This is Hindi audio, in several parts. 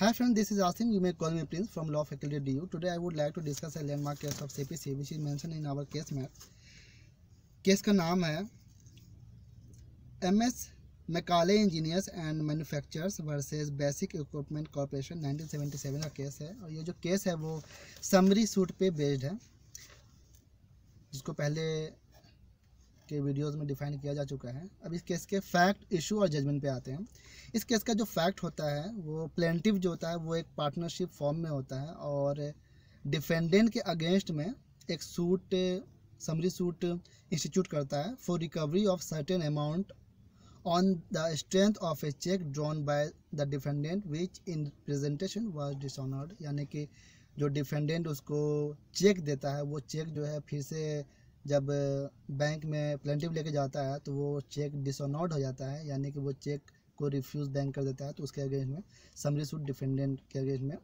Hi friends, this is Asim. You may call me Prince from Law Faculty DU. Today I would like to discuss a landmark case of CPC which is mentioned in our case map. Case का नाम है M S Macaulay engineers and manufacturers versus basic equipment corporation 1977 का केस है और ये जो केस है वो समरी सूट पे बेस्ड है जिसको पहले के वीडियोस में डिफाइन किया जा चुका है। अब इस केस के फैक्ट इशू और जजमेंट पे आते हैं। इस केस का जो फैक्ट होता है, वो प्लेंटिव जो होता है, वो एक पार्टनरशिप फॉर्म में होता है और डिफेंडेंट के अगेंस्ट में एक सूट समरी सूट इंस्टीट्यूट करता है for recovery of certain amount on the strength of a cheque drawn by the defendant which in presentation was dishonoured यानी कि जो डिफेंडेंट उसको चेक देता है, वो चेक जो है फिर से जब बैंक में प्लेंटिव लेके जाता है तो वो चेक डिसऑनर्ड हो जाता है, यानी कि वो चेक को रिफ्यूज़ बैंक कर देता है तो उसके अगेंस्ट में समरी सूट डिफेंडेंट के अगेंस्ट में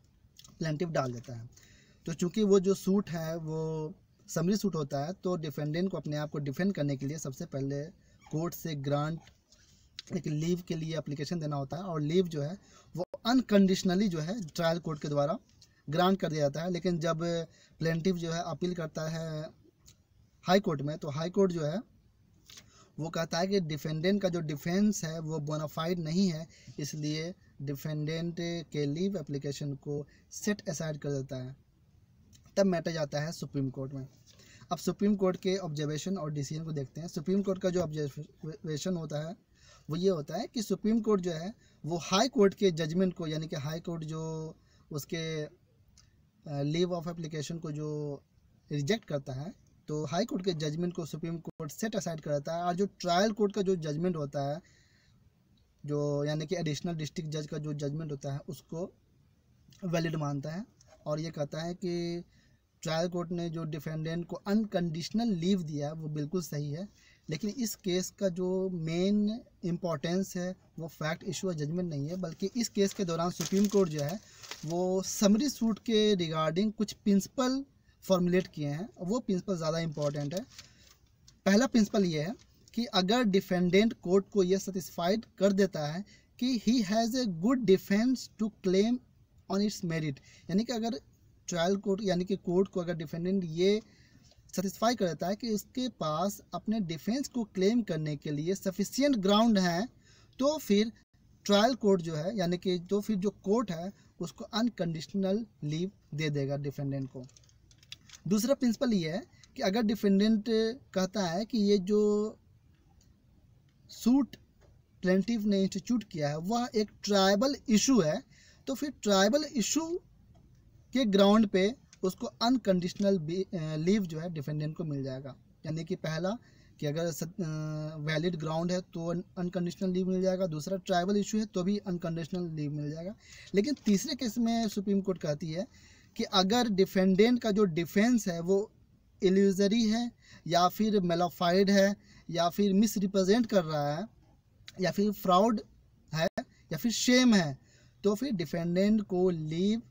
प्लेंटिव डाल देता है। तो चूँकि वो जो सूट है, वो समरी सूट होता है तो डिफेंडेंट को अपने आप को डिफेंड करने के लिए सबसे पहले कोर्ट से ग्रांट एक लीव के लिए अप्लीकेशन देना होता है, और लीव जो है, वो अनकंडीशनली जो है ट्रायल कोर्ट के द्वारा ग्रांट कर दिया जाता है। लेकिन जब प्लेंटिव जो है अपील करता है हाई कोर्ट में तो हाई कोर्ट जो है, वो कहता है कि डिफेंडेंट का जो डिफेंस है, वो बोनाफाइड नहीं है, इसलिए डिफेंडेंट के लीव एप्लीकेशन को सेट असाइड कर देता है। तब मैटर जाता है सुप्रीम कोर्ट में। अब सुप्रीम कोर्ट के ऑब्जर्वेशन और डिसीज़न को देखते हैं। सुप्रीम कोर्ट का जो ऑब्जर्वेशन होता है, वो ये होता है कि सुप्रीम कोर्ट जो है, वो हाई कोर्ट के जजमेंट को, यानी कि हाई कोर्ट जो उसके लीव ऑफ़ एप्लीकेशन को जो रिजेक्ट करता है तो हाई कोर्ट के जजमेंट को सुप्रीम कोर्ट सेट असाइड कराता है और जो ट्रायल कोर्ट का जो जजमेंट होता है, जो यानी कि एडिशनल डिस्ट्रिक्ट जज का जो जजमेंट होता है, उसको वैलिड मानता है और ये कहता है कि ट्रायल कोर्ट ने जो डिफेंडेंट को अनकंडीशनल लीव दिया, वो बिल्कुल सही है, लेकिन इस केस का जो मेन इम्पोर्टेंस है, वो फैक्ट इशू और जजमेंट नहीं है, बल्कि इस केस के दौरान सुप्रीम कोर्ट जो है, वो समरी सूट के रिगार्डिंग कुछ प्रिंसिपल फॉर्मुलेट किए हैं, वो प्रिंसिपल ज़्यादा इंपॉर्टेंट है। पहला प्रिंसिपल ये है कि अगर डिफेंडेंट कोर्ट को ये सेटिस्फाइड कर देता है कि he has a good defence to claim on its merit यानी कि अगर ट्रायल कोर्ट यानी कि कोर्ट को अगर डिफेंडेंट ये सेटिस्फाई कर देता है कि उसके पास अपने डिफेंस को क्लेम करने के लिए सफिशियंट ग्राउंड हैं तो फिर ट्रायल कोर्ट जो है, यानी कि तो फिर जो कोर्ट है, उसको अनकंडीशनल लीव दे देगा डिफेंडेंट को। दूसरा प्रिंसिपल ये है कि अगर डिफेंडेंट कहता है कि ये जो सूट प्लेंटिव ने इंस्टीट्यूट किया है, वह एक ट्राइबल इशू है तो फिर ट्राइबल इशू के ग्राउंड पे उसको अनकंडीशनल लीव जो है डिफेंडेंट को मिल जाएगा। यानी कि पहला कि अगर वैलिड ग्राउंड है तो अनकंडीशनल लीव मिल जाएगा। दूसरा ट्राइबल इशू है तो भी अनकंडीशनल लीव मिल जाएगा। लेकिन तीसरे केस में सुप्रीम कोर्ट कहती है कि अगर डिफेंडेंट का जो डिफेंस है वो एल्यूजरी है, या फिर मेलोफाइड है, या फिर मिस रिप्रेजेंट कर रहा है, या फिर फ्रॉड है, या फिर शेम है तो फिर डिफेंडेंट को लीव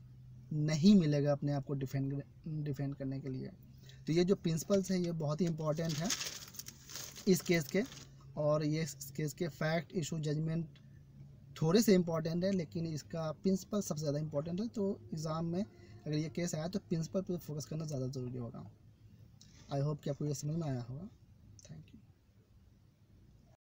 नहीं मिलेगा अपने आप को डिफेंड डिफेंड करने के लिए। तो ये जो प्रिंसिपल्स हैं, ये बहुत ही इंपॉर्टेंट है इस केस के, और ये इस केस के फैक्ट इशू जजमेंट थोड़े से इंपॉर्टेंट है, लेकिन इसका प्रिंसिपल सबसे ज़्यादा इंपॉर्टेंट है। तो एग्ज़ाम में अगर ये केस आया तो प्रिंसिपल पर फोकस करना ज़्यादा ज़रूरी होगा। आई होप कि आपको ये समझ में आया होगा।